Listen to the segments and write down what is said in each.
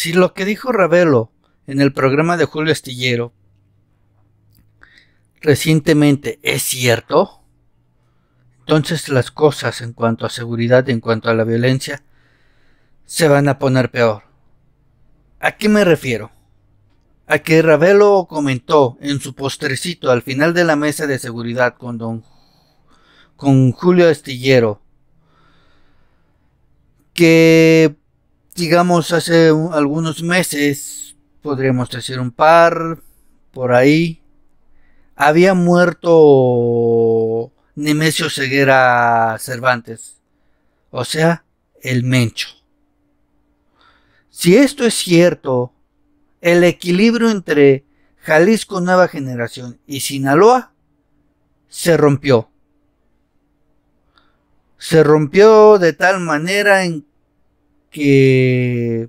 si lo que dijo Ravelo en el programa de Julio Astillero recientemente es cierto, entonces las cosas en cuanto a seguridad, en cuanto a la violencia, se van a poner peor. ¿A qué me refiero? A que Ravelo comentó en su postrecito al final de la mesa de seguridad con don con Julio Astillero que digamos hace algunos meses podríamos decir un par por ahí había muerto Nemesio Ceguera Cervantes o sea el Mencho si esto es cierto, el equilibrio entre Jalisco Nueva Generación y Sinaloa se rompió. Se rompió de tal manera en que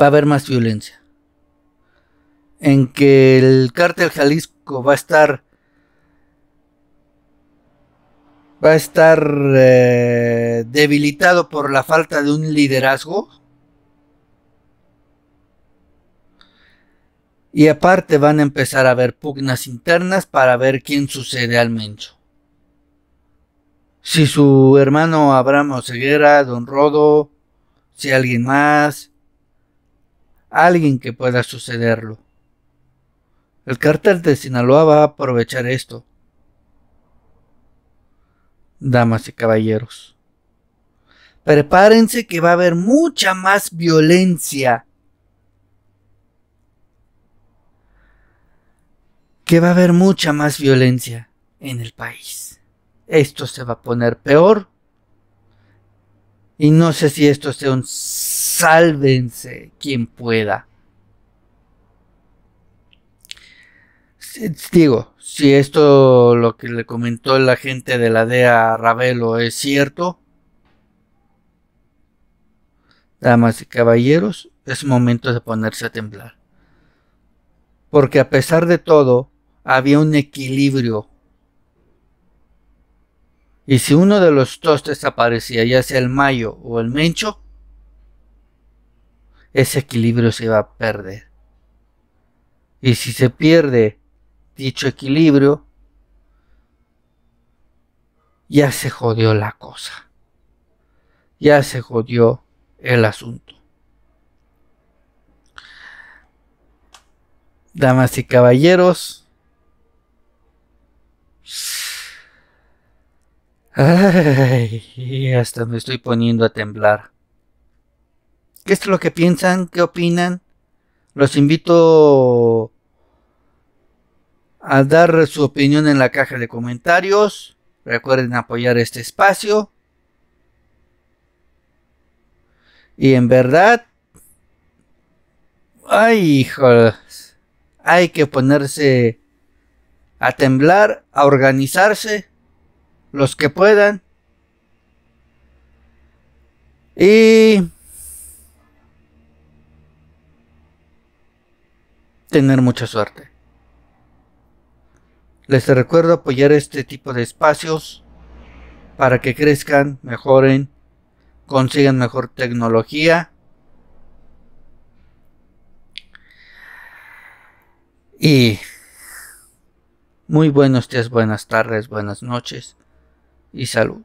va a haber más violencia. En que el cártel Jalisco va a estar va a estar eh, debilitado por la falta de un liderazgo. Y aparte van a empezar a haber pugnas internas para ver quién sucede al Mencho. Si su hermano Abraham Ceguera, Don Rodo, si alguien más, alguien que pueda sucederlo. El cártel de Sinaloa va a aprovechar esto damas y caballeros. Prepárense que va a haber mucha más violencia. Que va a haber mucha más violencia en el país. Esto se va a poner peor. Y no sé si esto sea un sálvense quien pueda. Digo, si esto lo que le comentó la gente de la DEA Ravelo es cierto, damas y caballeros, es momento de ponerse a temblar. Porque a pesar de todo, había un equilibrio. Y si uno de los dos desaparecía, ya sea el Mayo o el Mencho, ese equilibrio se va a perder. Y si se pierde dicho equilibrio, ya se jodió la cosa. Ya se jodió el asunto. Damas y caballeros, ay, hasta me estoy poniendo a temblar. ¿Qué es lo que piensan? ¿Qué opinan? Los invito a dar su opinión en la caja de comentarios. Recuerden apoyar este espacio. Y en verdad, ay, hijos, hay que ponerse a temblar, a organizarse, los que puedan. Y tener mucha suerte. Les recuerdo apoyar este tipo de espacios para que crezcan, mejoren, consigan mejor tecnología. Y muy buenos días, buenas tardes, buenas noches y salud.